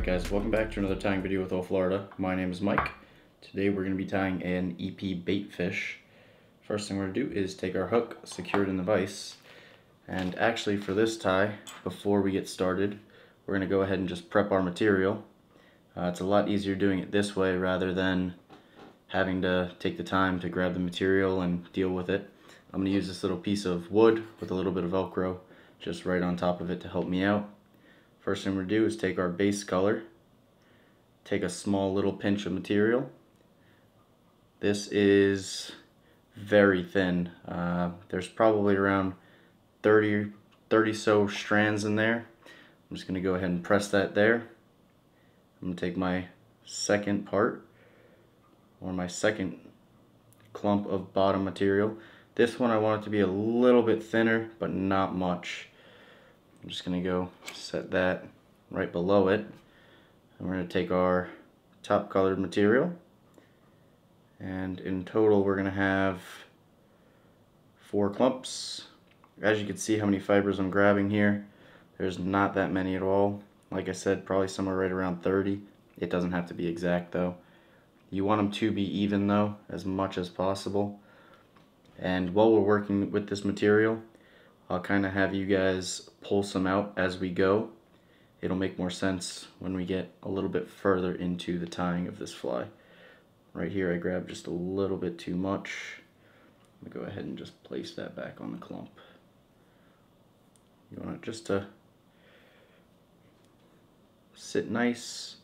Alright guys, welcome back to another tying video with Ole Florida. My name is Mike. Today we're going to be tying an EP bait fish. First thing we're going to do is take our hook, secured in the vise, and actually for this tie, before we get started, we're going to go ahead and just prep our material. Uh, it's a lot easier doing it this way rather than having to take the time to grab the material and deal with it. I'm going to use this little piece of wood with a little bit of Velcro just right on top of it to help me out. First thing we're to do is take our base color, take a small little pinch of material. This is very thin. Uh, there's probably around 30, 30 so strands in there. I'm just to go ahead and press that there. I'm to take my second part, or my second clump of bottom material. This one I want it to be a little bit thinner, but not much. I'm just going to go set that right below it. And we're going to take our top colored material. And in total we're going to have four clumps. As you can see how many fibers I'm grabbing here, there's not that many at all. Like I said, probably somewhere right around 30. It doesn't have to be exact though. You want them to be even though, as much as possible. And while we're working with this material, I'll kind of have you guys pull some out as we go. It'll make more sense when we get a little bit further into the tying of this fly. Right here I grabbed just a little bit too much. I'm go ahead and just place that back on the clump. You want it just to sit nice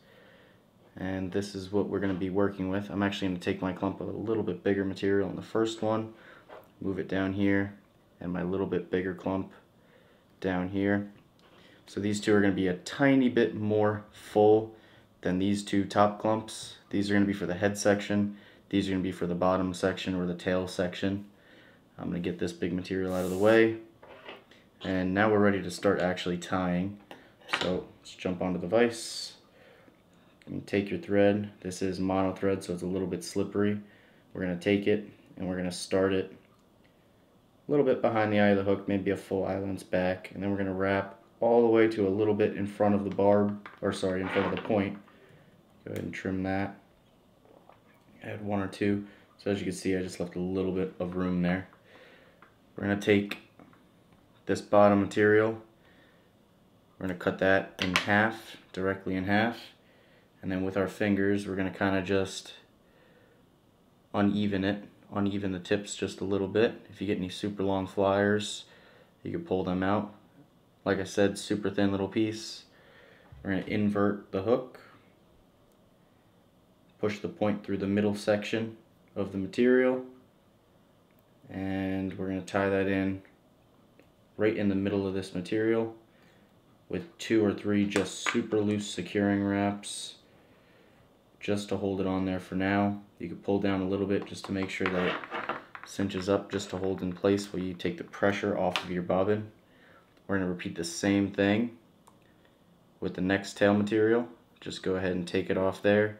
and this is what we're going to be working with. I'm actually going to take my clump of a little bit bigger material on the first one, move it down here, and my little bit bigger clump down here. So these two are going to be a tiny bit more full than these two top clumps. These are going to be for the head section. These are going to be for the bottom section or the tail section. I'm going to get this big material out of the way. And now we're ready to start actually tying. So let's jump onto the vise. You take your thread. This is mono thread, so it's a little bit slippery. We're going to take it and we're going to start it a little bit behind the eye of the hook, maybe a full eye back, and then we're going to wrap all the way to a little bit in front of the barb, or sorry, in front of the point. Go ahead and trim that. Add one or two. So as you can see, I just left a little bit of room there. We're going to take this bottom material, we're going to cut that in half, directly in half, and then with our fingers, we're going to kind of just uneven it uneven the tips just a little bit. If you get any super long flyers, you can pull them out. Like I said, super thin little piece. We're going to invert the hook, push the point through the middle section of the material, and we're going to tie that in right in the middle of this material with two or three just super loose securing wraps just to hold it on there for now. You can pull down a little bit just to make sure that it cinches up just to hold in place while you take the pressure off of your bobbin. We're going to repeat the same thing with the next tail material. Just go ahead and take it off there.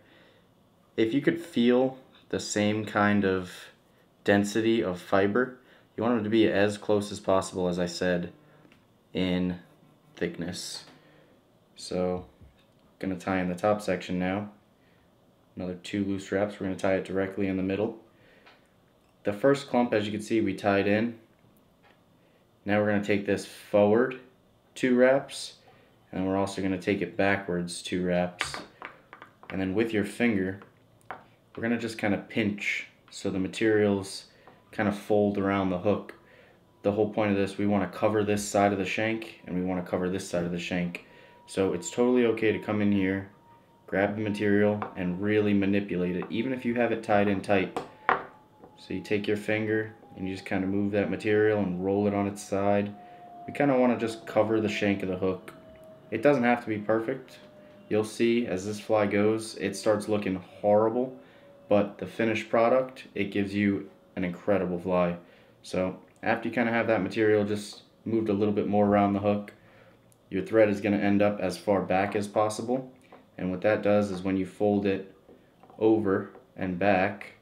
If you could feel the same kind of density of fiber, you want them to be as close as possible, as I said, in thickness. So, going to tie in the top section now another two loose wraps. We're going to tie it directly in the middle. The first clump, as you can see, we tied in. Now we're going to take this forward two wraps, and we're also going to take it backwards two wraps. And then with your finger, we're going to just kind of pinch so the materials kind of fold around the hook. The whole point of this, we want to cover this side of the shank, and we want to cover this side of the shank. So it's totally okay to come in here grab the material and really manipulate it, even if you have it tied in tight. So you take your finger and you just kind of move that material and roll it on its side. We kind of want to just cover the shank of the hook. It doesn't have to be perfect. You'll see as this fly goes, it starts looking horrible, but the finished product, it gives you an incredible fly. So after you kind of have that material just moved a little bit more around the hook, your thread is going to end up as far back as possible and what that does is when you fold it over and back,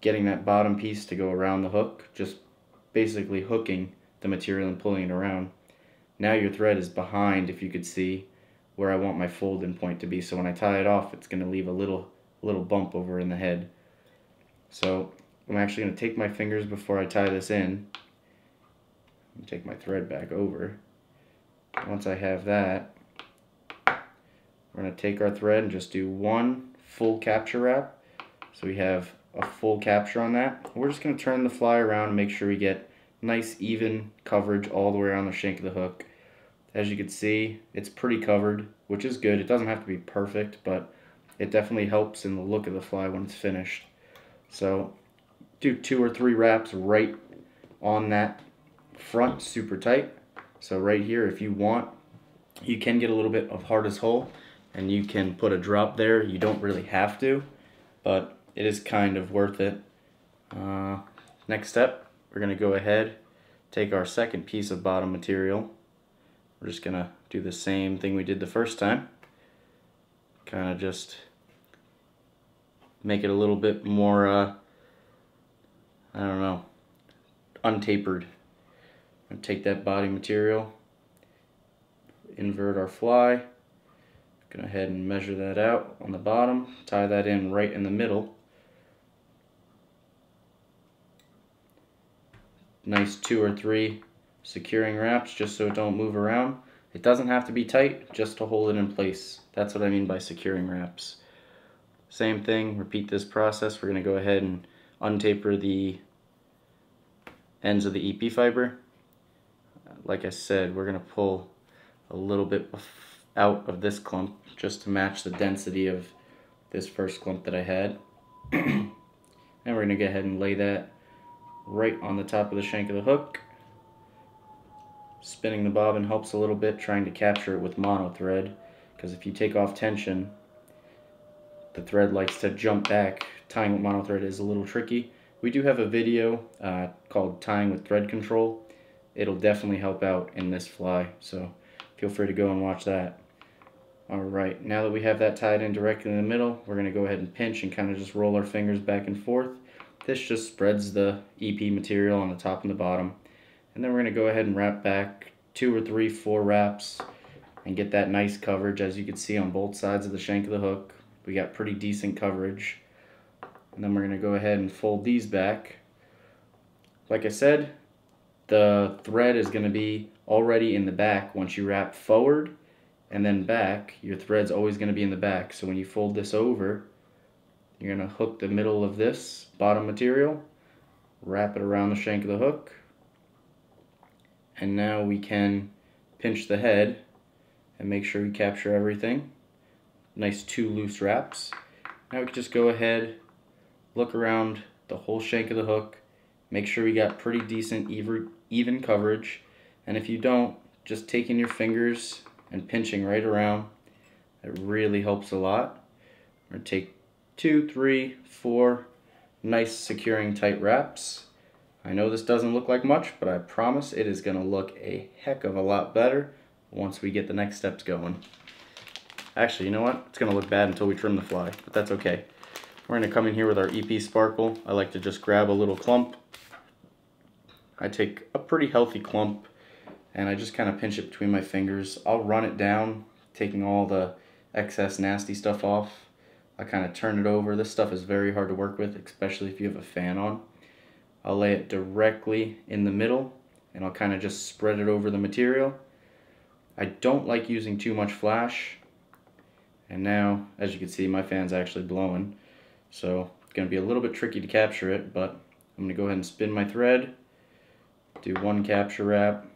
getting that bottom piece to go around the hook, just basically hooking the material and pulling it around. Now your thread is behind, if you could see, where I want my folding point to be. So when I tie it off, it's going to leave a little little bump over in the head. So I'm actually going to take my fingers before I tie this in. Take my thread back over. Once I have that, we're going to take our thread and just do one full capture wrap. So we have a full capture on that. We're just going to turn the fly around and make sure we get nice even coverage all the way around the shank of the hook. As you can see, it's pretty covered, which is good. It doesn't have to be perfect, but it definitely helps in the look of the fly when it's finished. So do two or three wraps right on that front super tight. So right here, if you want, you can get a little bit of Hard as Hull and you can put a drop there. You don't really have to, but it is kind of worth it. Uh, next step, we're going to go ahead, take our second piece of bottom material. We're just going to do the same thing we did the first time. Kind of just make it a little bit more, uh, I don't know, untapered. take that body material, invert our fly, go ahead and measure that out on the bottom, tie that in right in the middle. Nice two or three securing wraps just so it don't move around. It doesn't have to be tight, just to hold it in place. That's what I mean by securing wraps. Same thing, repeat this process. We're going to go ahead and untaper the ends of the EP fiber. Like I said, we're going to pull a little bit out of this clump just to match the density of this first clump that I had. and we're going to go ahead and lay that right on the top of the shank of the hook. Spinning the bobbin helps a little bit trying to capture it with mono thread because if you take off tension the thread likes to jump back. Tying with mono thread is a little tricky. We do have a video uh, called Tying with Thread Control. It'll definitely help out in this fly, so feel free to go and watch that. Alright, now that we have that tied in directly in the middle, we're going to go ahead and pinch and kind of just roll our fingers back and forth. This just spreads the EP material on the top and the bottom. And then we're going to go ahead and wrap back two or three, four wraps and get that nice coverage as you can see on both sides of the shank of the hook. We got pretty decent coverage. And then we're going to go ahead and fold these back. Like I said, the thread is going to be already in the back once you wrap forward and then back. Your thread's always going to be in the back. So when you fold this over, you're going to hook the middle of this bottom material, wrap it around the shank of the hook, and now we can pinch the head and make sure we capture everything nice two loose wraps. Now we can just go ahead, look around the whole shank of the hook, make sure we got pretty decent even, coverage, and if you don't, just taking your fingers and pinching right around, it really helps a lot. We're going to take two, three, four nice securing tight wraps. I know this doesn't look like much, but I promise it is to look a heck of a lot better once we get the next steps going. Actually, you know what? It's to look bad until we trim the fly, but that's okay. We're to come in here with our EP Sparkle. I like to just grab a little clump. I take a pretty healthy clump and I just kind of pinch it between my fingers. I'll run it down, taking all the excess nasty stuff off. I kind of turn it over. This stuff is very hard to work with, especially if you have a fan on. I'll lay it directly in the middle and I'll kind of just spread it over the material. I don't like using too much flash and now, as you can see, my fan's actually blowing. So it's going to be a little bit tricky to capture it, but I'm going to go ahead and spin my thread, do one capture wrap,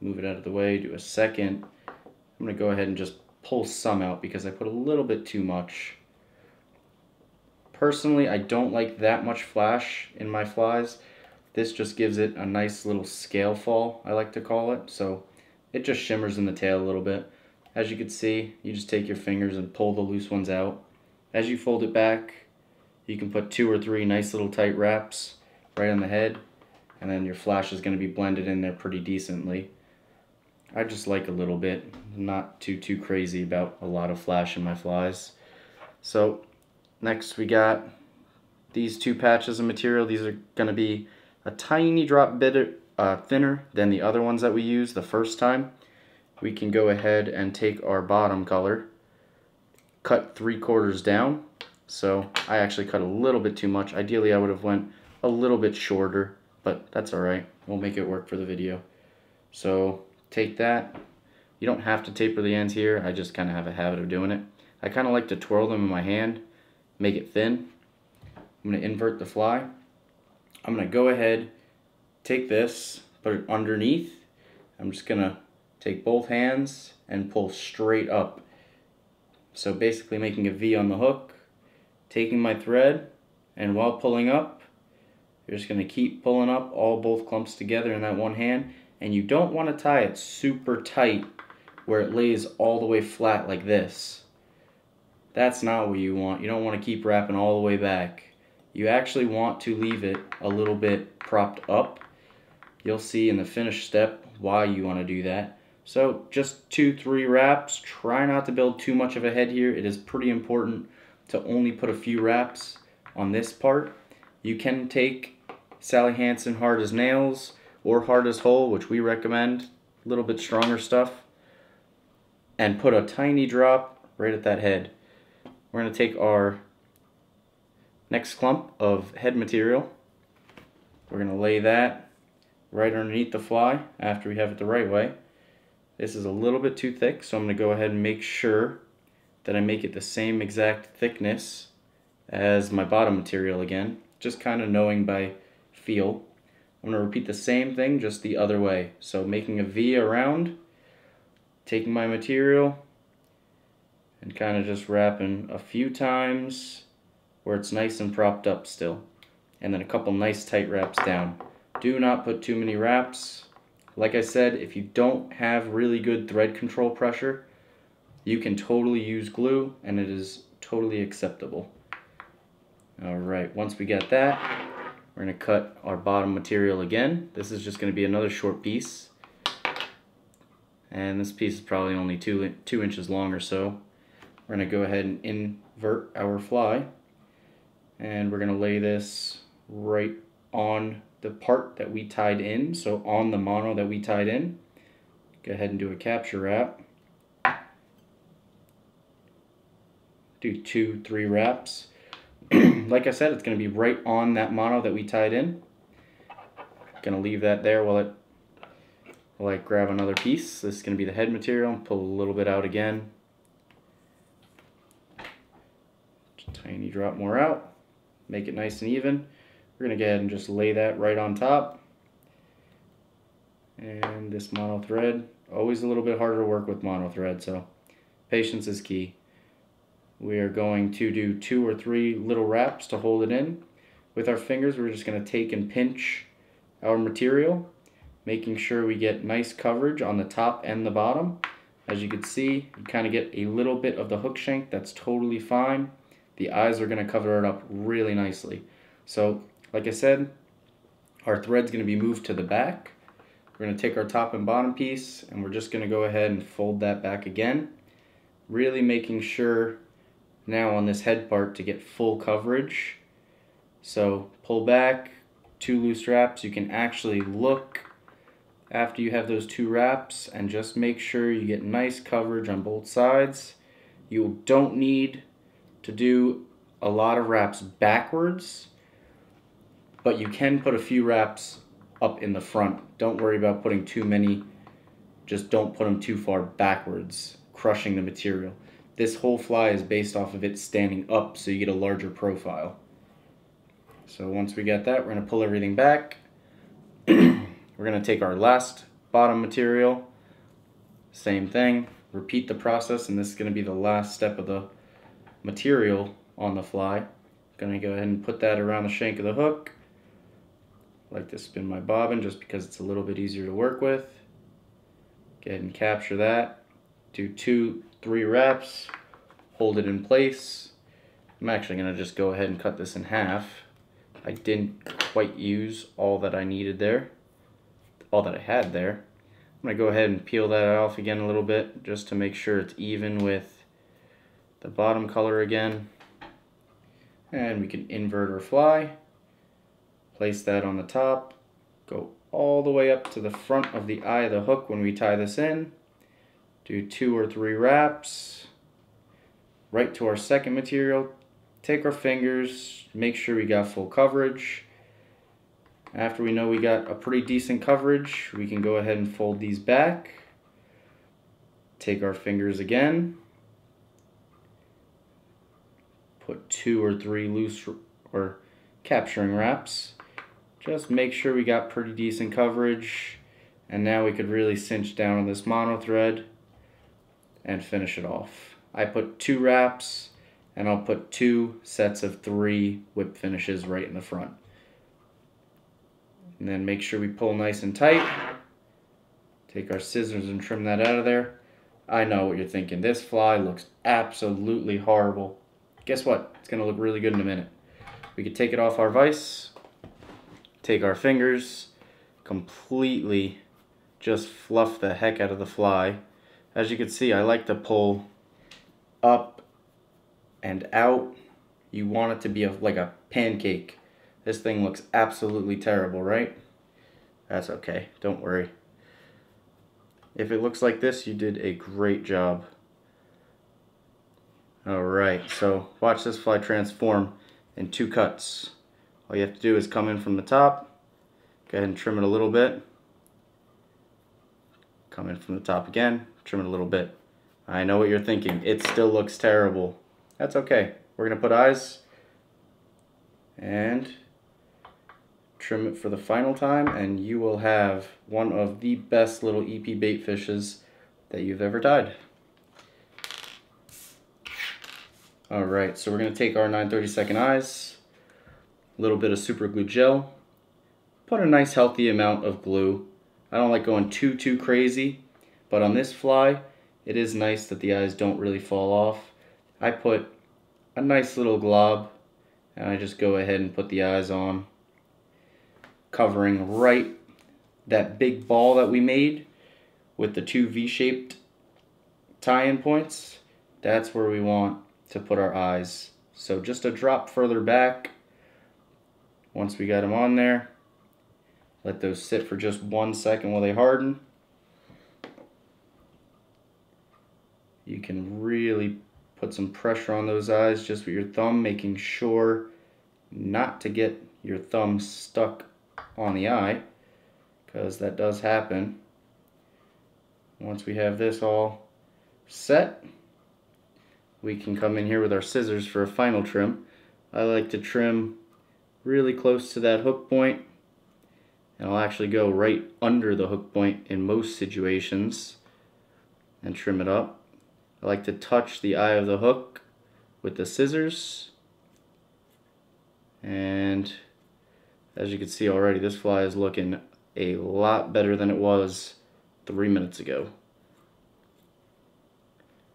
move it out of the way, do a second. I'm going to go ahead and just pull some out because I put a little bit too much. Personally, I don't like that much flash in my flies. This just gives it a nice little scale fall, I like to call it. So it just shimmers in the tail a little bit. As you can see, you just take your fingers and pull the loose ones out. As you fold it back, you can put two or three nice little tight wraps right on the head, and then your flash is going to be blended in there pretty decently. I just like a little bit, not too, too crazy about a lot of flash in my flies. So, next we got these two patches of material. These are going to be a tiny drop bit uh, thinner than the other ones that we used the first time. we can go ahead and take our bottom color, cut three quarters down. So I actually cut a little bit too much. Ideally I would have went a little bit shorter, but that's alright. We'll make it work for the video. So take that. You don't have to taper the ends here. I just kind of have a habit of doing it. I kind of like to twirl them in my hand, make it thin. I'm going to invert the fly. I'm going to go ahead, take this, put it underneath. I'm just going to take both hands and pull straight up. So basically making a V on the hook, taking my thread, and while pulling up, you're just going to keep pulling up all both clumps together in that one hand. And you don't want to tie it super tight where it lays all the way flat like this. That's not what you want. You don't want to keep wrapping all the way back. You actually want to leave it a little bit propped up. You'll see in the finished step why you want to do that. So just two, three wraps. Try not to build too much of a head here. It is pretty important to only put a few wraps on this part. You can take Sally Hansen hard as nails or Hard as Hull, which we recommend, a little bit stronger stuff, and put a tiny drop right at that head. We're going to take our next clump of head material. We're going to lay that right underneath the fly after we have it the right way. This is a little bit too thick, so I'm going to go ahead and make sure that I make it the same exact thickness as my bottom material again, just kind of knowing by feel. I'm going to repeat the same thing, just the other way. So making a V around, taking my material, and kind of just wrapping a few times where it's nice and propped up still. And then a couple nice tight wraps down. Do not put too many wraps. Like I said, if you don't have really good thread control pressure, you can totally use glue and it is totally acceptable. Alright, once we get that, we're going to cut our bottom material again. This is just going to be another short piece. And this piece is probably only two, two inches long or so. We're going to go ahead and invert our fly. And we're going to lay this right on the part that we tied in. So on the mono that we tied in. Go ahead and do a capture wrap. Do two, three wraps. like I said, it's going to be right on that mono that we tied in. Going to leave that there while it while I grab another piece. This is going to be the head material. Pull a little bit out again. tiny drop more out. Make it nice and even. We're going to go ahead and just lay that right on top. And this mono thread, always a little bit harder to work with mono thread, so patience is key. We are going to do two or three little wraps to hold it in. With our fingers, we're just going to take and pinch our material, making sure we get nice coverage on the top and the bottom. As you can see, you kind of get a little bit of the hook shank, that's totally fine the eyes are going to cover it up really nicely. So, like I said, our thread's going to be moved to the back. We're going to take our top and bottom piece and we're just going to go ahead and fold that back again. Really making sure now on this head part to get full coverage. So pull back, two loose wraps. You can actually look after you have those two wraps and just make sure you get nice coverage on both sides. You don't need to do a lot of wraps backwards, but you can put a few wraps up in the front. Don't worry about putting too many, just don't put them too far backwards, crushing the material. This whole fly is based off of it standing up so you get a larger profile. So once we get that, we're going to pull everything back. we're going to take our last bottom material, same thing, repeat the process, and this is going to be the last step of the material on the fly. Going to go ahead and put that around the shank of the hook. I like to spin my bobbin just because it's a little bit easier to work with. Go ahead and capture that. Do two, three wraps. Hold it in place. I'm actually to just go ahead and cut this in half. I didn't quite use all that I needed there. All that I had there. I'm to go ahead and peel that off again a little bit just to make sure it's even with the bottom color again. And we can invert or fly. Place that on the top. Go all the way up to the front of the eye of the hook when we tie this in. Do two or three wraps, right to our second material, take our fingers, make sure we got full coverage. After we know we got a pretty decent coverage, we can go ahead and fold these back. Take our fingers again. Put two or three loose or capturing wraps. Just make sure we got pretty decent coverage. And now we could really cinch down on this mono thread and finish it off. I put two wraps and I'll put two sets of three whip finishes right in the front. And then make sure we pull nice and tight. Take our scissors and trim that out of there. I know what you're thinking. This fly looks absolutely horrible. Guess what? It's going to look really good in a minute. We could take it off our vise, take our fingers, completely just fluff the heck out of the fly. As you can see, I like to pull up and out. You want it to be a, like a pancake. This thing looks absolutely terrible, right? That's okay. Don't worry. If it looks like this, you did a great job. Alright, so watch this fly transform in two cuts. All you have to do is come in from the top, go ahead and trim it a little bit, come in from the top again, trim it a little bit. I know what you're thinking, it still looks terrible. That's okay. We're going to put eyes and trim it for the final time and you will have one of the best little EP bait fishes that you've ever tied. Alright, so we're going to take our 930 second eyes, a little bit of super glue gel, put a nice healthy amount of glue. I don't like going too, too crazy, but on this fly, it is nice that the eyes don't really fall off. I put a nice little glob, and I just go ahead and put the eyes on covering right that big ball that we made with the two V-shaped tie-in points. That's where we want to put our eyes. So just a drop further back. Once we got them on there, let those sit for just one second while they harden. You can really put some pressure on those eyes just with your thumb, making sure not to get your thumb stuck on the eye because that does happen. Once we have this all set, we can come in here with our scissors for a final trim. I like to trim really close to that hook point and I'll actually go right under the hook point in most situations and trim it up. I like to touch the eye of the hook with the scissors and as you can see already, this fly is looking a lot better than it was three minutes ago.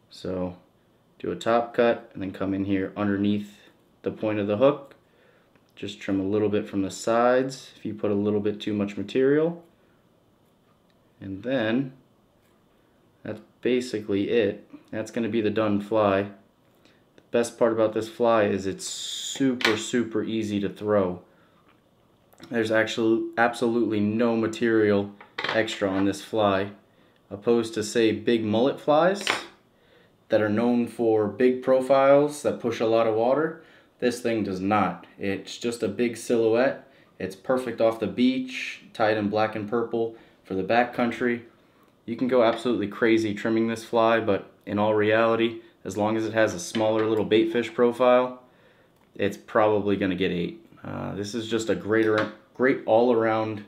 So do a top cut and then come in here underneath the point of the hook. Just trim a little bit from the sides if you put a little bit too much material. And then that's basically it. That's going to be the done fly. The best part about this fly is it's super, super easy to throw. There's actually absolutely no material extra on this fly, opposed to say big mullet flies that are known for big profiles that push a lot of water. This thing does not. It's just a big silhouette. It's perfect off the beach, tied in black and purple for the backcountry. You can go absolutely crazy trimming this fly, but in all reality, as long as it has a smaller little baitfish profile, it's probably going to get ate. Uh, this is just a greater, great all-around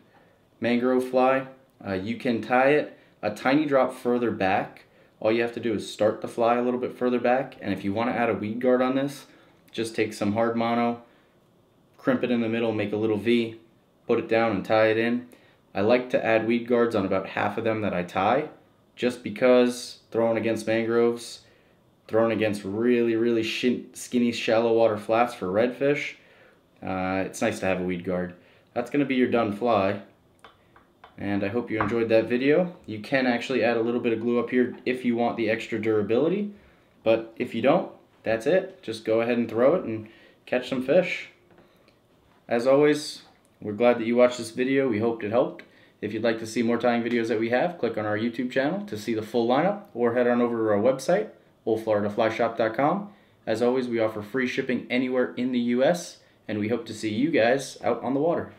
mangrove fly. Uh, you can tie it a tiny drop further back. All you have to do is start the fly a little bit further back. And if you want to add a weed guard on this, just take some hard mono, crimp it in the middle, make a little V, put it down and tie it in. I like to add weed guards on about half of them that I tie, just because throwing against mangroves, throwing against really, really skinny shallow water flats for redfish, uh, it's nice to have a weed guard. That's going to be your done fly. And I hope you enjoyed that video. You can actually add a little bit of glue up here if you want the extra durability. But if you don't, that's it. Just go ahead and throw it and catch some fish. As always, we're glad that you watched this video. We hoped it helped. If you'd like to see more tying videos that we have, click on our YouTube channel to see the full lineup or head on over to our website, oldfloridaflyshop.com. As always, we offer free shipping anywhere in the U.S., and we hope to see you guys out on the water.